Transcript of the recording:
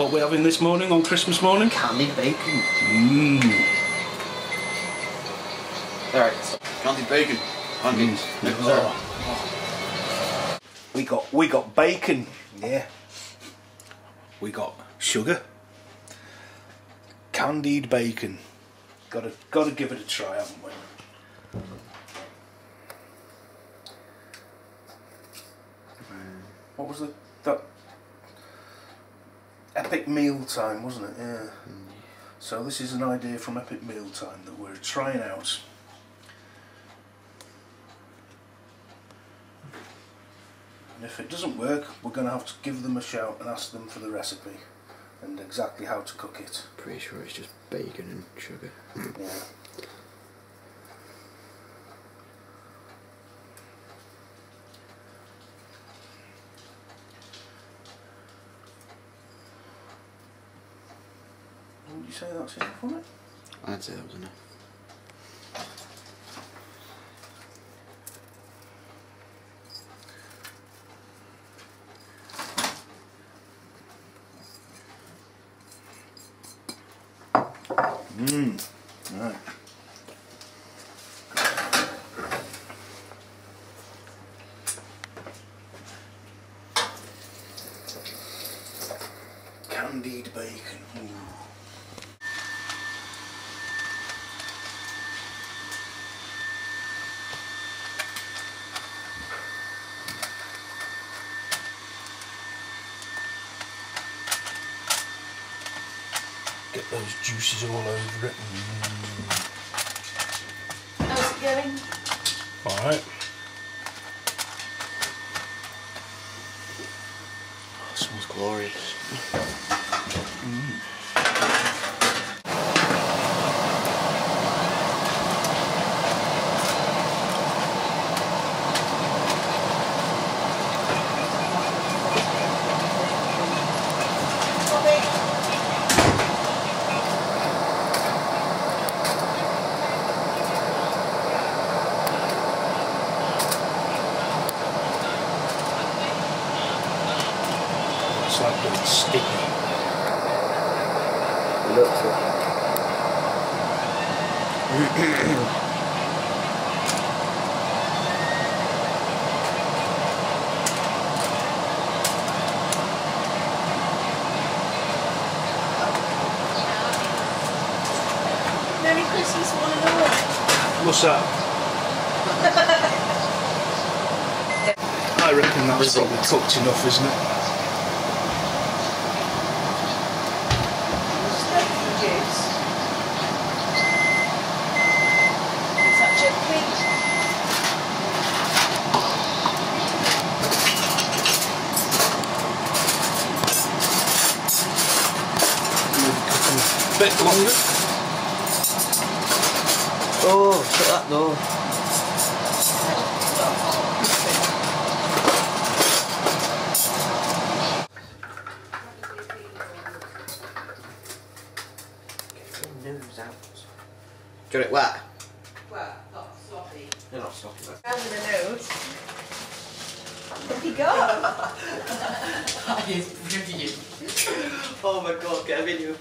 What we having this morning on Christmas morning? Candied bacon. Mmm. Alright. Candied bacon. Candied. Mm. Oh. We got we got bacon. Yeah. We got sugar. Candied bacon. Gotta gotta give it a try, haven't we? What was the that Epic Meal Time, wasn't it? Yeah. So this is an idea from Epic Meal Time that we're trying out. And if it doesn't work, we're going to have to give them a shout and ask them for the recipe and exactly how to cook it. Pretty sure it's just bacon and sugar. Yeah. you say that's enough on it? I'd say that was enough. Mmm. Right. Candied bacon. Ooh. Get those juices all over it. Mm. How's it going? Alright. Oh, smells glorious. It's like getting sticky. Looks like Merry Christmas, one and all. What's that? I reckon that's probably cooked enough, isn't it? Strawberry juice. Is that chickpea? A bit longer. Oh, shut that door. Get nose out. Do you want it wet? Well, not sloppy. You're not stopping it. Down with the nose. Where'd he go? That is brilliant. oh my god, get a video.